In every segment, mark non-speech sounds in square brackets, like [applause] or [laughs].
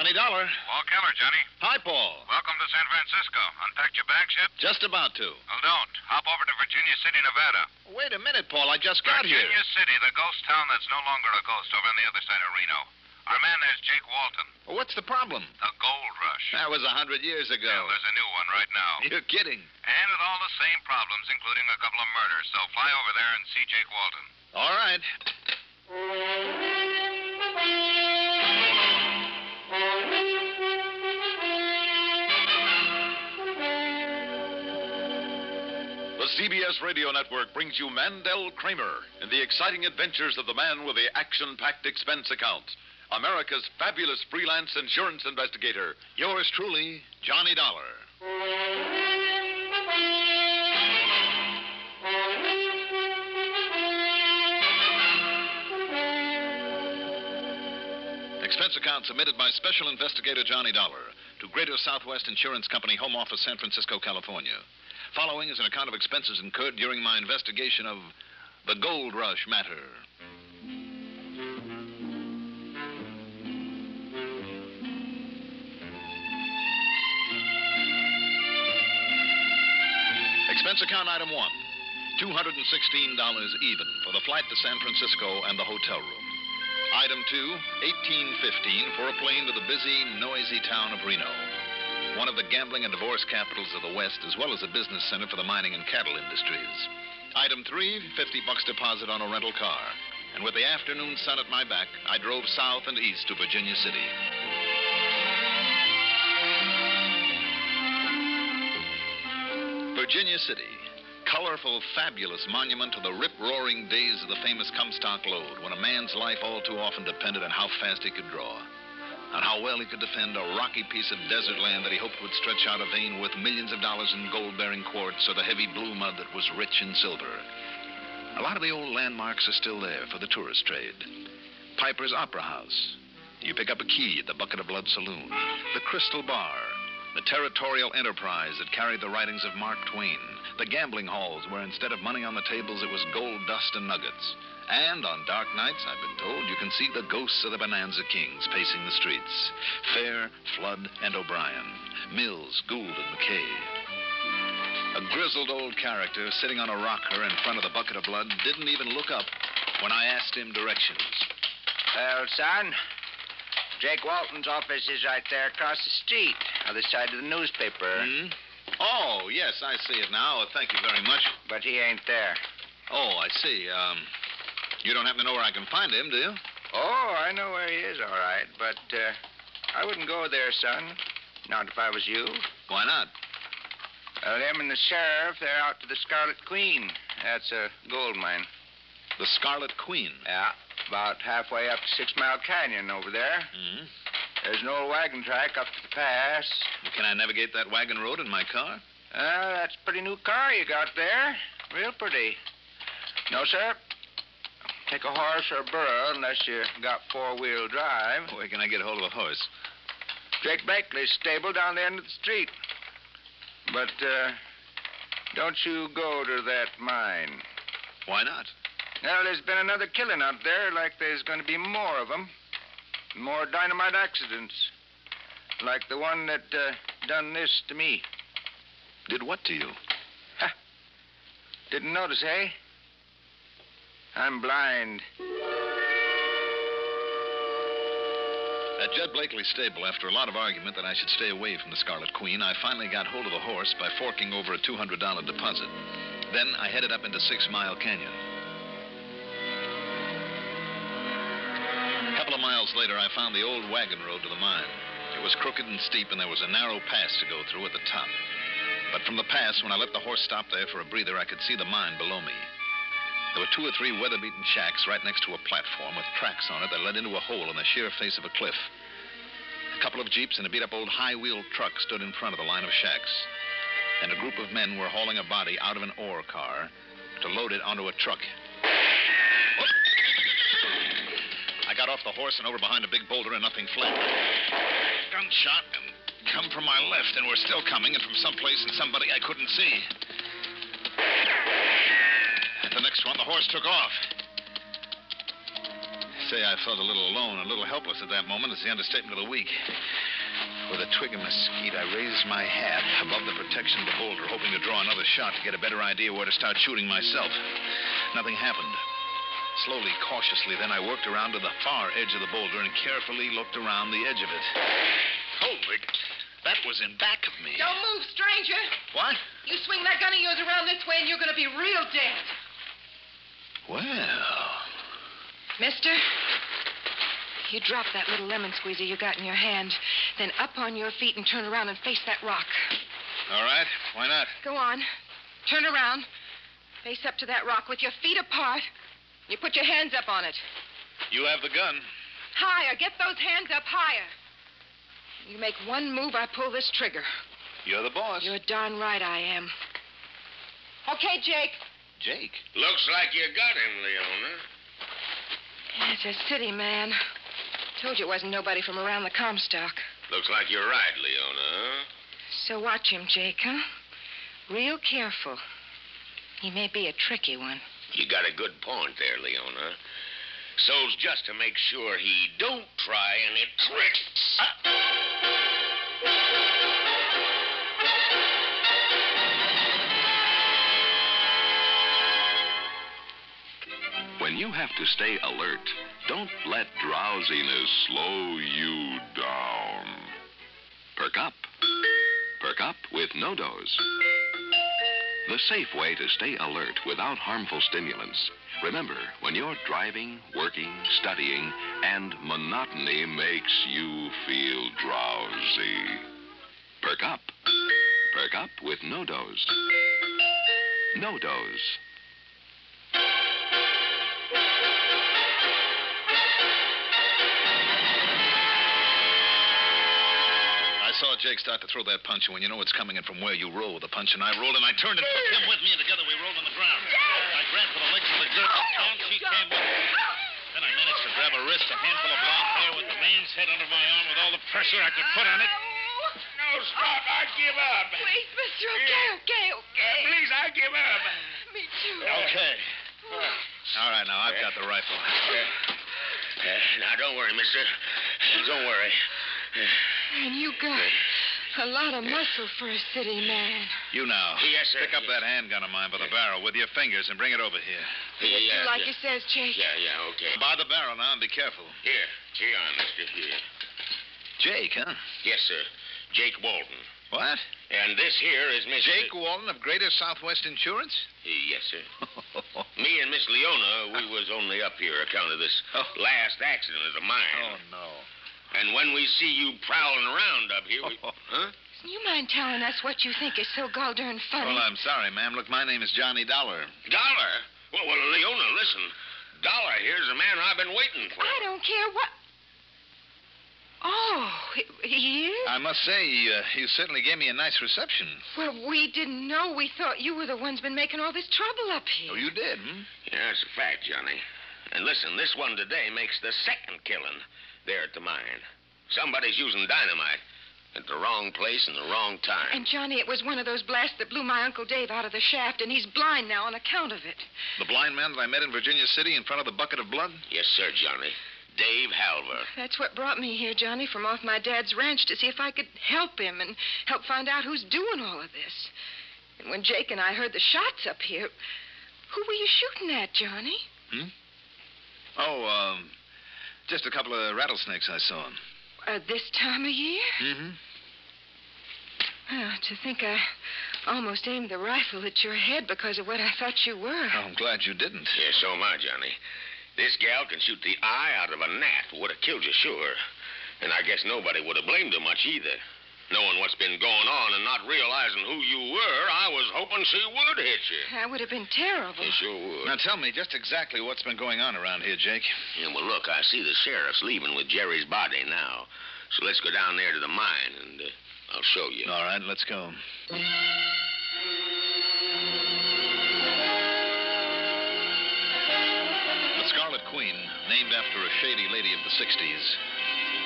Johnny Dollar. Paul Keller, Johnny. Hi, Paul. Welcome to San Francisco. Unpacked your bags yet? Just about to. Well, don't. Hop over to Virginia City, Nevada. Wait a minute, Paul. I just got Virginia here. Virginia City, the ghost town that's no longer a ghost over on the other side of Reno. Our man there's Jake Walton. Well, what's the problem? The gold rush. That was a hundred years ago. Well, there's a new one right now. [laughs] You're kidding. And with all the same problems, including a couple of murders. So fly over there and see Jake Walton. All right. CBS Radio Network brings you Mandel Kramer in the exciting adventures of the man with the action packed expense account. America's fabulous freelance insurance investigator. Yours truly, Johnny Dollar. Expense account submitted by Special Investigator Johnny Dollar to Greater Southwest Insurance Company, Home Office, San Francisco, California. Following is an account of expenses incurred during my investigation of the gold rush matter. Expense account item one $216 even for the flight to San Francisco and the hotel room. Item two, 1815 for a plane to the busy, noisy town of Reno. One of the gambling and divorce capitals of the West, as well as a business center for the mining and cattle industries. Item three, 50 bucks deposit on a rental car. And with the afternoon sun at my back, I drove south and east to Virginia City. Virginia City. Colorful, fabulous monument to the rip roaring days of the famous Comstock Lode, when a man's life all too often depended on how fast he could draw, on how well he could defend a rocky piece of desert land that he hoped would stretch out a vein worth millions of dollars in gold bearing quartz or the heavy blue mud that was rich in silver. A lot of the old landmarks are still there for the tourist trade. Piper's Opera House. You pick up a key at the Bucket of Blood Saloon. The Crystal Bar. The territorial enterprise that carried the writings of Mark Twain. The gambling halls where instead of money on the tables, it was gold dust and nuggets. And on dark nights, I've been told, you can see the ghosts of the Bonanza Kings pacing the streets. Fair, Flood, and O'Brien. Mills, Gould, and Mackay. A grizzled old character sitting on a rocker in front of the bucket of blood didn't even look up when I asked him directions. Well, son, Jake Walton's office is right there across the street, other side of the newspaper. Hmm? Oh, yes, I see it now. Thank you very much. But he ain't there. Oh, I see. Um, you don't happen to know where I can find him, do you? Oh, I know where he is, all right, but uh, I wouldn't go there, son. Not if I was you. Why not? Well, him and the sheriff, they're out to the Scarlet Queen. That's a gold mine. The Scarlet Queen. Yeah, about halfway up to Six Mile Canyon over there. Hmm? There's an old wagon track up to the pass. Can I navigate that wagon road in my car? Uh, that's a pretty new car you got there. Real pretty. No, sir. Take a horse or a burro unless you got four-wheel drive. Where can I get hold of a horse? Jake Blakely's stable down the end of the street. But, uh, don't you go to that mine. Why not? Well, there's been another killing out there, like there's going to be more of them. More dynamite accidents. Like the one that uh, done this to me. Did what to you? Ha! Didn't notice, eh? I'm blind. At Jed Blakely's stable, after a lot of argument that I should stay away from the Scarlet Queen, I finally got hold of the horse by forking over a $200 deposit. Then I headed up into Six Mile Canyon. A couple of miles later, I found the old wagon road to the mine. It was crooked and steep, and there was a narrow pass to go through at the top. But from the pass, when I let the horse stop there for a breather, I could see the mine below me. There were two or three weather-beaten shacks right next to a platform with tracks on it that led into a hole in the sheer face of a cliff. A couple of jeeps and a beat-up old high-wheeled truck stood in front of the line of shacks. And a group of men were hauling a body out of an ore car to load it onto a truck. I got off the horse and over behind a big boulder and nothing fled. Gunshot and come from my left and were still coming and from someplace and somebody I couldn't see. Next one, the horse took off. say I felt a little alone, a little helpless at that moment. It's the understatement of the week. With a twig of mesquite, I raised my hat above the protection of the boulder, hoping to draw another shot to get a better idea where to start shooting myself. Nothing happened. Slowly, cautiously, then I worked around to the far edge of the boulder and carefully looked around the edge of it. Holy, that was in back of me. Don't move, stranger. What? You swing that gun of yours around this way and you're going to be real dead. Well, Mister, you drop that little lemon squeezer you got in your hand, then up on your feet and turn around and face that rock. all right. Why not? Go on. Turn around. Face up to that rock with your feet apart. You put your hands up on it. You have the gun. Higher. Get those hands up higher. You make one move, I pull this trigger. You're the boss. You're darn right I am. Okay, Jake. Jake. Looks like you got him, Leona. It's a city man. Told you it wasn't nobody from around the Comstock. Looks like you're right, Leona. huh? So watch him, Jake, huh? Real careful. He may be a tricky one. You got a good point there, Leona. So's just to make sure he don't try any tricks. When you have to stay alert, don't let drowsiness slow you down. Perk up. Perk up with NoDoz. The safe way to stay alert without harmful stimulants. Remember, when you're driving, working, studying, and monotony makes you feel drowsy. Perk up. Perk up with NoDoz. No Dose. Jake start to throw that punch, and when you know it's coming in from where you roll the punch, and I rolled, and I turned and took him with me, and together we rolled on the ground. I grabbed for the legs of the girl, and she came with me. Then I managed to grab a wrist, a handful of blonde hair, with the man's head under my arm, with all the pressure I could put on it. No, stop. I give up. Please, mister. Okay, okay, okay. Please, I give up. [sighs] Me too. Okay. [sighs] All right, now I've got the rifle. Uh, now, don't worry, mister. Don't worry. And you got a lot of muscle for a city man. You now. Yes, sir. Pick up that handgun of mine by the barrel with your fingers and bring it over here. Yeah, yeah, Do like yeah. he says, Jake. Yeah, yeah, okay. By the barrel now, and be careful. Here, here on, mister. Here. Jake, huh? Yes, sir. Jake Walton. What? And this here is Miss... Jake Walton of Greater Southwest Insurance? Yes, sir. [laughs] Me and Miss Leona, we was only up here account of this Oh. last accident of the mine. Oh, no. And when we see you prowling around up here, we... Huh? You mind telling us what you think is so gall darn funny? Well, I'm sorry, ma'am. Look, my name is Johnny Dollar. Dollar? Well, well, Leona, listen. Dollar here's the man I've been waiting for. I don't care what. Oh, he- he is? I must say, uh, you certainly gave me a nice reception. Well, we didn't know. We thought you were the ones been making all this trouble up here. Oh, you did, hmm? Yeah, it's a fact, Johnny. And listen, this one today makes the second killing there at the mine. Somebody's using dynamite at the wrong place and the wrong time. And Johnny, it was one of those blasts that blew my Uncle Dave out of the shaft, and he's blind now on account of it. The blind man that I met in Virginia City in front of the bucket of blood? Yes, sir, Johnny. Dave Halver. That's what brought me here, Johnny, from off my dad's ranch to see if I could help him and help find out who's doing all of this. And when Jake and I heard the shots up here, who were you shooting at, Johnny? Hmm? Oh, um, just a couple of rattlesnakes I saw. Uh, this time of year? Mm-hmm. Well, to think I almost aimed the rifle at your head because of what I thought you were. Oh, I'm glad you didn't. Yes, so am I, Johnny. This gal can shoot the eye out of a gnat. Would have killed you, sure. And I guess nobody would have blamed her much either. Knowing what's been going on and not realizing who you were, I was hoping she would hit you. That would have been terrible. She sure would. Now tell me just exactly what's been going on around here, Jake. Yeah, well, look, I see the sheriff's leaving with Jerry's body now. So let's go down there to the mine, and uh, I'll show you. All right, let's go. Queen, named after a shady lady of the 60s,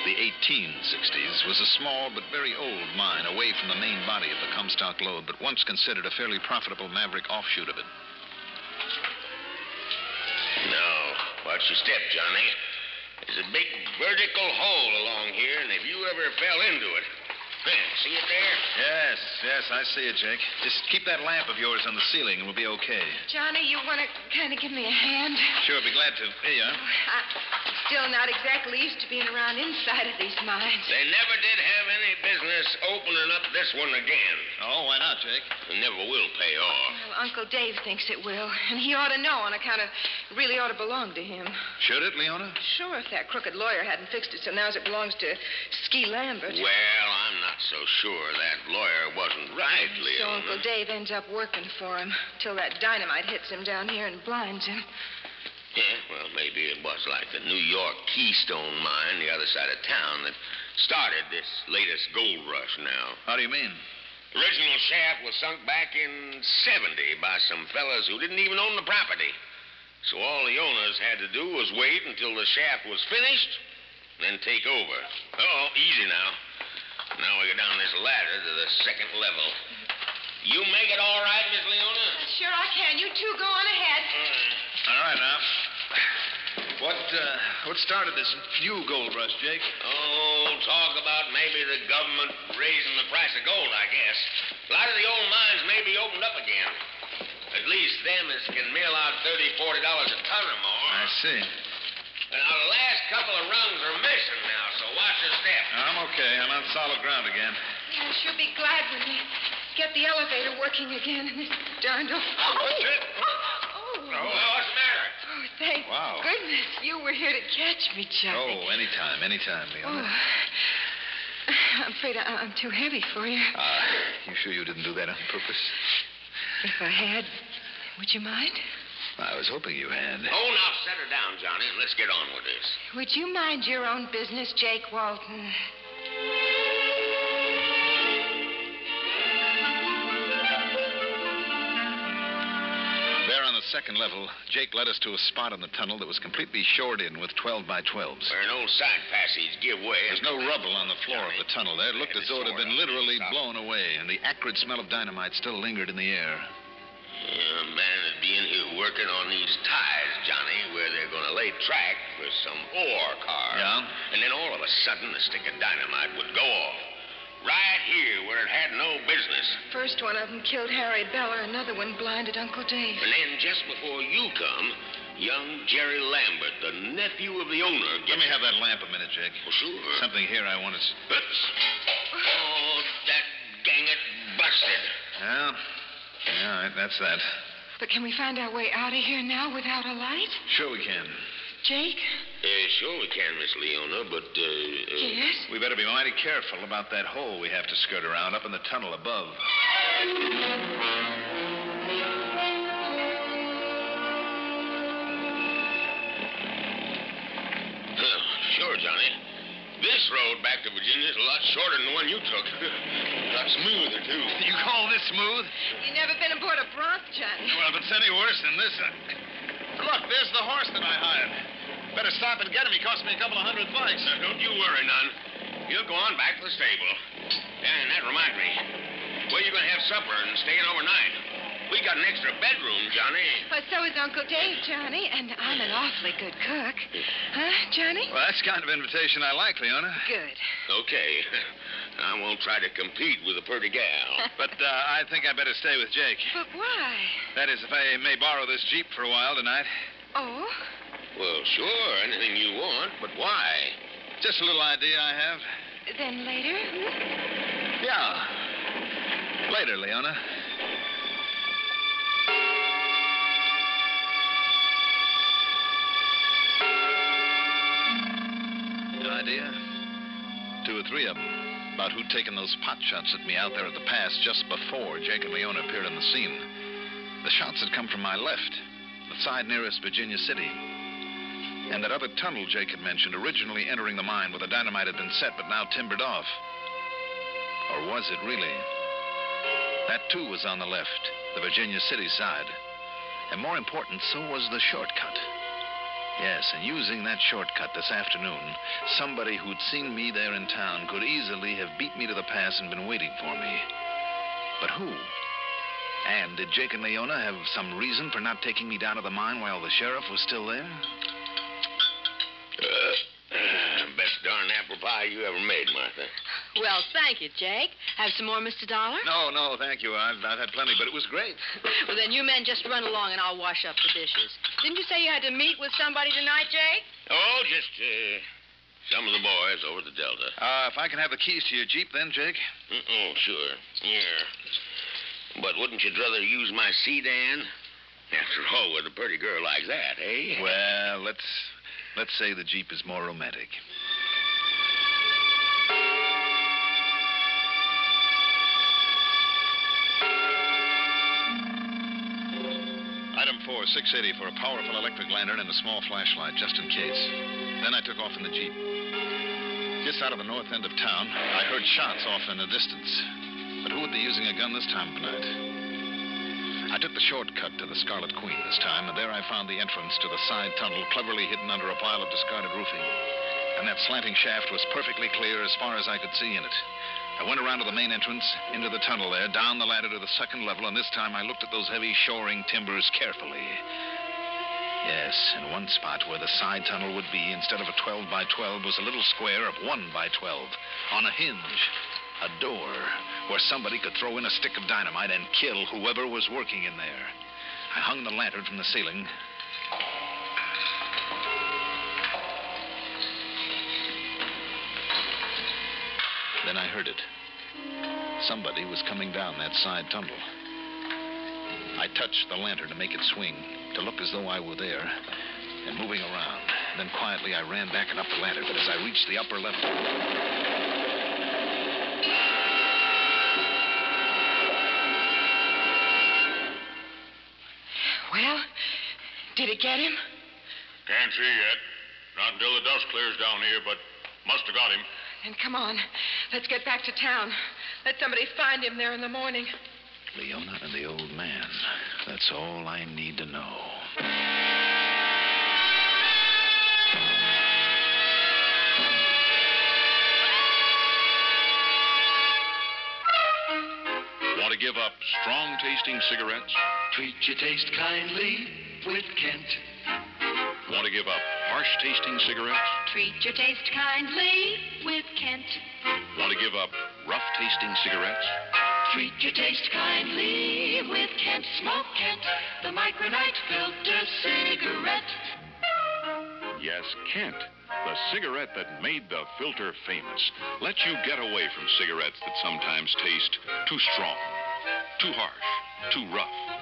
the 1860s, was a small but very old mine away from the main body of the Comstock lode, but once considered a fairly profitable maverick offshoot of it. Now, watch your step, Johnny. There's a big vertical hole along here, and if you ever fell into it, there, see it there? Yes, yes, I see it, Jake. Just keep that lamp of yours on the ceiling and we'll be okay. Johnny, you want to kind of give me a hand? Sure, be glad to. Here you are. Oh, I'm still not exactly used to being around inside of these mines. They never did have any business opening up this one again. Oh, why not, Jake? It never will pay off. Well, Uncle Dave thinks it will, and he ought to know on account of it really ought to belong to him. Should it, Leona? Sure, if that crooked lawyer hadn't fixed it so now it belongs to Ski Lambert. Well, I'm not so sure that lawyer wasn't right, So Leona. Uncle Dave ends up working for him till that dynamite hits him down here and blinds him. Yeah, well, maybe it was like the New York Keystone mine, the other side of town, that started this latest gold rush now. How do you mean? Original shaft was sunk back in 70 by some fellas who didn't even own the property. So all the owners had to do was wait until the shaft was finished, then take over. Oh, easy now. Now we go down this ladder to the second level. You make it all right, Miss Leona? Sure, I can. You two go on ahead. All right, now. What, uh, what started this new gold rush, Jake? Oh, talk about maybe the government raising the price of gold, I guess. A lot of the old mines may be opened up again. At least them as can mill out thirty, forty dollars a ton or more. I see. Now, the last couple of rungs are missing now, so watch your step. I'm okay. I'm on solid ground again. I'll be glad when they get the elevator working again in this darned old... Oh! Oh! Oh, what's the matter? Oh, thank Wow. goodness you were here to catch me, Johnny. Oh, anytime, anytime, Oh. Leona. I'm afraid I, I'm too heavy for you. Ah, you sure you didn't do that on purpose? If I had, would you mind? I was hoping you had. Oh, now set her down, Johnny, and let's get on with this. Would you mind your own business, Jake Walton? Second level, Jake led us to a spot in the tunnel that was completely shored in with 12 by 12s. Where an old side passage give way. There's no rubble on the floor of the tunnel there. It looked as though it had been literally blown away, and the acrid smell of dynamite still lingered in the air. Yeah, a man would be in here working on these ties, Johnny, where they're going to lay track for some ore car. Yeah? And then all of a sudden, a stick of dynamite would go off. Right here, where it had no business. First one of them killed Harry Beller, another one blinded Uncle Dave. And then, just before you come, young Jerry Lambert, the nephew of the owner, Let me have that lamp a minute, Jake. Oh, sure. Something here I want to. s- Oops. Oh, that gang it busted. Yeah. Yeah, all right, that's that. But can we find our way out of here now without a light? Sure we can. Jake? Uh, sure we can, Miss Leona, but, uh, uh Yes? We better be mighty careful about that hole we have to skirt around up in the tunnel above. Huh, sure, Johnny. This road back to Virginia is a lot shorter than the one you took. [laughs] a lot smoother, too. You call this smooth? You never been aboard a bronc, Johnny. Well, if it's any worse than this. Uh... Look, there's the horse that I hired. Better stop and get him. He cost me a couple of hundred bucks. Now, don't you worry none. You'll go on back to the stable. And that reminds me. Where you going to have supper and staying overnight? We got an extra bedroom, Johnny. Well, so is Uncle Dave, Johnny, and I'm an awfully good cook. Huh, Johnny? Well, that's the kind of invitation I like, Leona. Good. Okay. [laughs] I won't try to compete with a pretty gal. [laughs] But uh, I think I better stay with Jake. But why? That is, if I may borrow this Jeep for a while tonight. Oh? Well, sure, anything you want, but why? Just a little idea I have. Then later? Yeah. Later, Leona. An idea? Two or three of them. About who'd taken those pot shots at me out there at the pass just before Jake and Leona appeared on the scene. The shots had come from my left, the side nearest Virginia City. And that other tunnel Jake had mentioned, originally entering the mine where the dynamite had been set but now timbered off. Or was it really? That too was on the left, the Virginia City side. And more important, so was the shortcut. Yes, and using that shortcut this afternoon, somebody who'd seen me there in town could easily have beat me to the pass and been waiting for me. But who? And did Jake and Leona have some reason for not taking me down to the mine while the sheriff was still there? Uh, best darn apple pie you ever made, Martha. Well, thank you, Jake. Have some more, Mr. Dollar? No, no, thank you. I've, I've had plenty, but it was great. [laughs] Well, then you men just run along and I'll wash up the dishes. Didn't you say you had to meet with somebody tonight, Jake? Oh, just uh, some of the boys over at the Delta. Uh, if I can have the keys to your Jeep, then, Jake. Oh, sure. Yeah. But wouldn't you rather use my sedan? After all, with a pretty girl like that, eh? Well, let's let's say the Jeep is more romantic. Item four, 680 for a powerful electric lantern and a small flashlight, just in case. Then I took off in the Jeep. Just out of the north end of town, I heard shots off in the distance. But who would be using a gun this time of night? I took the shortcut to the Scarlet Queen this time, and there I found the entrance to the side tunnel cleverly hidden under a pile of discarded roofing. And that slanting shaft was perfectly clear as far as I could see in it. I went around to the main entrance, into the tunnel there, down the ladder to the second level, and this time I looked at those heavy shoring timbers carefully. Yes, in one spot where the side tunnel would be, instead of a 12 by 12, was a little square of 1 by 12 on a hinge. A door where somebody could throw in a stick of dynamite and kill whoever was working in there. I hung the lantern from the ceiling. Then I heard it. Somebody was coming down that side tunnel. I touched the lantern to make it swing, to look as though I were there, and moving around. Then quietly I ran back and up the ladder, but as I reached the upper level, get him? Can't see yet. Not until the dust clears down here, but must have got him. Then come on. Let's get back to town. Let somebody find him there in the morning. Leona and the old man. That's all I need to know. Want to give up strong tasting cigarettes? Treat your taste kindly with Kent. Want to give up harsh tasting cigarettes? Treat your taste kindly with Kent. Want to give up rough tasting cigarettes? Treat your taste kindly with Kent. Smoke Kent, the micronite filter cigarette. Yes, Kent. The cigarette that made the filter famous. Lets you get away from cigarettes that sometimes taste too strong, too harsh, too rough.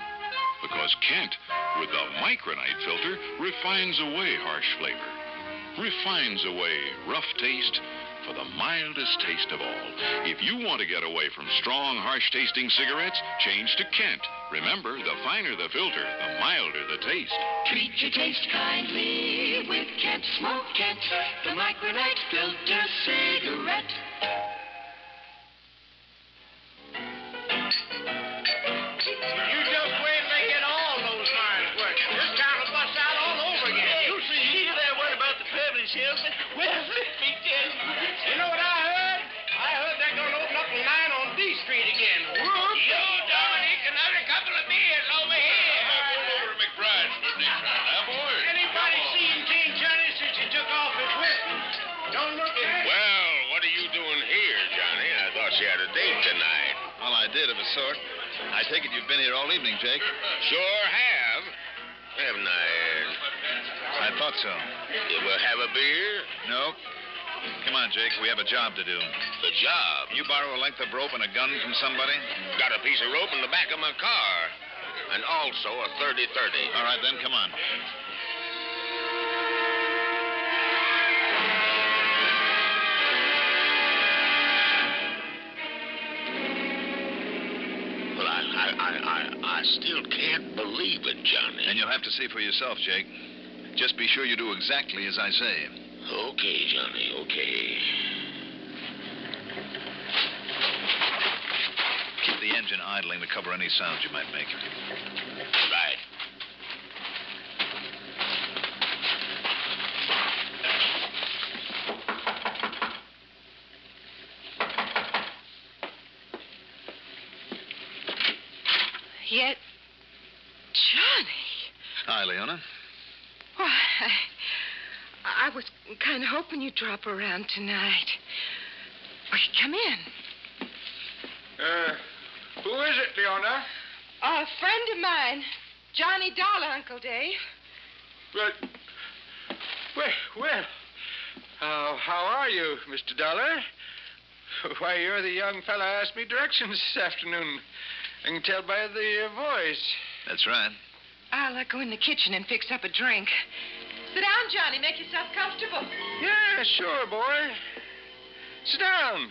Because Kent, with the micronite filter, refines away harsh flavor, refines away rough taste for the mildest taste of all. If you want to get away from strong, harsh tasting cigarettes, change to Kent. Remember, the finer the filter, the milder the taste. Treat your taste kindly with Kent. Smoke Kent, the micronite filter cigarette. Privilege hills. Well, let me tell you. You know what I heard? I heard they're going to open up a line on D Street again. Whoop. You, Dominic, another couple of beers over here. over to McBride's for dinner. Now, boys. Anybody seen King Johnny since he took off his whiskey? Don't look at. Well, what are you doing here, Johnny? I thought you had a date tonight. Well, I did of a sort. I take it you've been here all evening, Jake. Sure have. Haven't I? Uh, I thought so. We'll have a beer? Nope. Come on, Jake. We have a job to do. The job? You borrow a length of rope and a gun from somebody? Got a piece of rope in the back of my car. And also a 30 30. All right, then, come on. Well, I, I, I, I, I still can't believe it, Johnny. And you'll have to see for yourself, Jake. Just be sure you do exactly as I say. Okay, Johnny, okay. Keep the engine idling to cover any sounds you might make. Right. Yet, Johnny. Hi, Leona. Why, I, I was kind of hoping you'd drop around tonight. Well, come in. Uh, who is it, Leona? A friend of mine, Johnny Dollar, Uncle Dave. Well, well, well. Uh, how are you, Mr. Dollar? Why, you're the young fella asked me directions this afternoon. I can tell by the uh, voice. That's right. I'll uh, go in the kitchen and fix up a drink. Sit down, Johnny. Make yourself comfortable. Yeah, sure, boy. Sit down.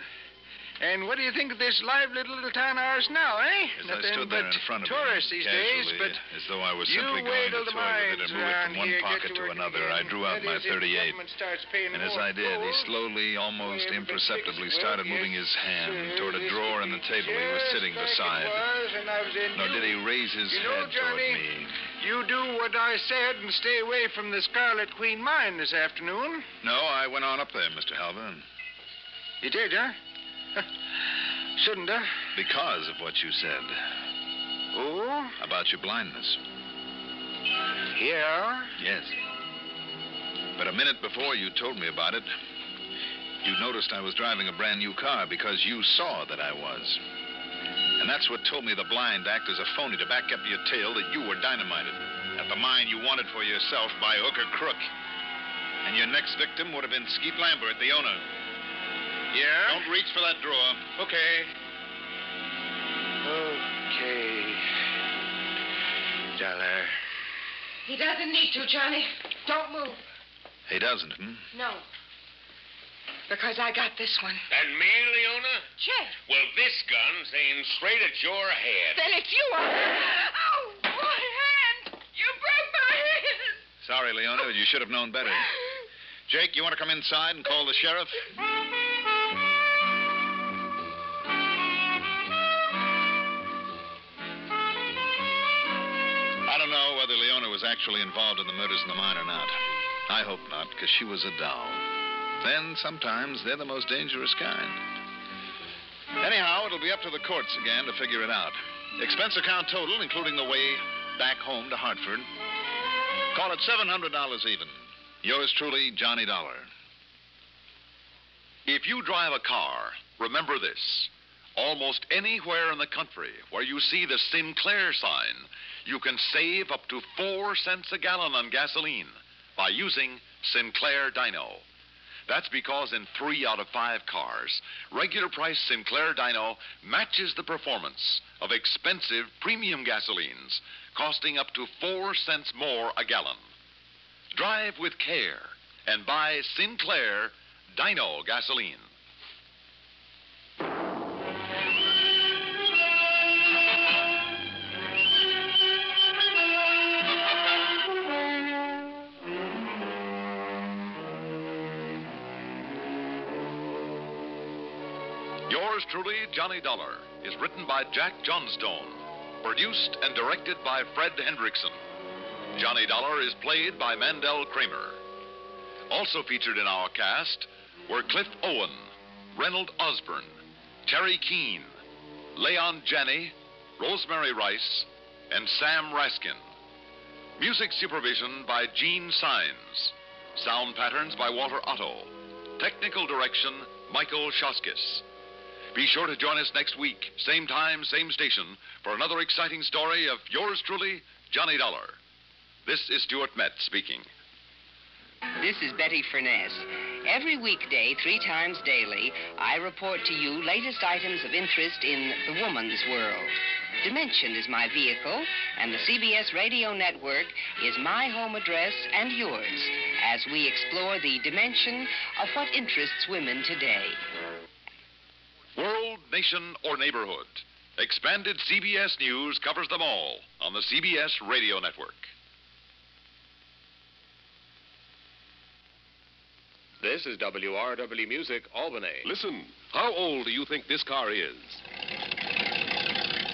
And what do you think of this lively little town of ours now, eh? As Nothing I stood there but in front of tourists him, these days, casually, but as though I was simply going till to the toy with it and move it from one here pocket to working another, again. I drew out That my is, if the 38. government starts paying And as I did, he slowly, almost Well, imperceptibly, started yes, moving his hand sir, toward a drawer in the table he was sitting like beside. was when I was in Nor did he raise his You know, head toward Johnny, me. You do what I said and stay away from the Scarlet Queen mine this afternoon. No, I went on up there, Mr. Halver. You did, huh? [laughs] Shouldn't I? Because of what you said. Oh? About your blindness. Yeah? Yes. But a minute before you told me about it, you noticed I was driving a brand new car because you saw that I was. And that's what told me the blind act as a phony to back up your tale that you were dynamited at the mine you wanted for yourself by hook or crook. And your next victim would have been Skeet Lambert, the owner. Yeah? Don't reach for that drawer. Okay. Okay. Dollar. He doesn't need to, Johnny. Don't move. He doesn't, hmm? No. Because I got this one. And me, Leona? Chet. Well, this gun's aimed straight at your head. Then it's you. Oh, my hand. You broke my hand. Sorry, Leona. You should have known better. Jake, you want to come inside and call the sheriff? I don't know whether Leona was actually involved in the murders in the mine or not. I hope not, because she was a doll. Then sometimes they're the most dangerous kind. Anyhow, it'll be up to the courts again to figure it out. Expense account total, including the way back home to Hartford. Call it $700 even. Yours truly, Johnny Dollar. If you drive a car, remember this. Almost anywhere in the country where you see the Sinclair sign, you can save up to four cents a gallon on gasoline by using Sinclair Dino. That's because in three out of five cars, regular price Sinclair Dino matches the performance of expensive premium gasolines, costing up to four cents more a gallon. Drive with care and buy Sinclair Dino gasoline. Johnny Dollar, is written by Jack Johnstone, produced and directed by Fred Hendrickson. Johnny Dollar is played by Mandel Kramer. Also featured in our cast were Cliff Owen, Reynold Osborne, Terry Keene, Leon Janney, Rosemary Rice, and Sam Raskin. Music supervision by Gene Sines. Sound patterns by Walter Otto. Technical direction, Michael Shoskis. Be sure to join us next week, same time, same station, for another exciting story of yours truly, Johnny Dollar. This is Stuart Metz speaking. This is Betty Furness. Every weekday, three times daily, I report to you latest items of interest in the woman's world. Dimension is my vehicle, and the CBS radio network is my home address and yours as we explore the dimension of what interests women today. Nation, or neighborhood. Expanded CBS News covers them all on the CBS radio network. This is WRW Music, Albany. Listen, how old do you think this car is?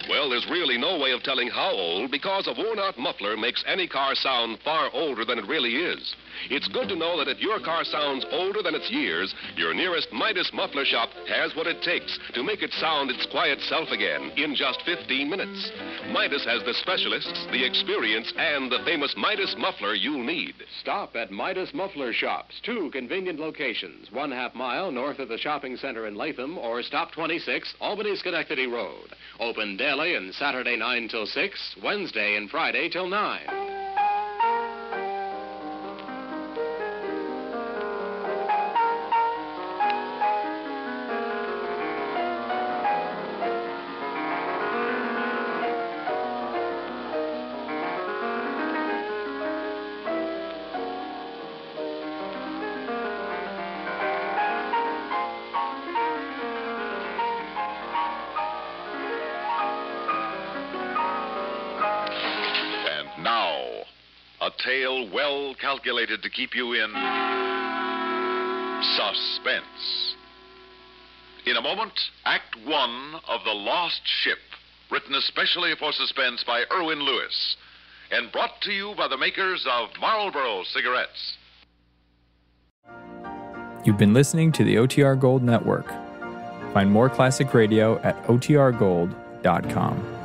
Well, there's really no way of telling how old because a worn out muffler makes any car sound far older than it really is. It's good to know that if your car sounds older than its years, your nearest Midas muffler shop has what it takes to make it sound its quiet self again in just 15 minutes. Midas has the specialists, the experience, and the famous Midas muffler you'll need. Stop at Midas Muffler Shops, two convenient locations, one half mile north of the shopping center in Latham, or stop 26, Albany Schenectady Road. Open daily and Saturday 9 till 6, Wednesday and Friday till 9. Calculated to keep you in suspense. In a moment, Act One of The Lost Ship, written especially for suspense by Erwin Lewis, and brought to you by the makers of Marlboro cigarettes. You've been listening to the OTR Gold Network. Find more classic radio at OTRGold.com.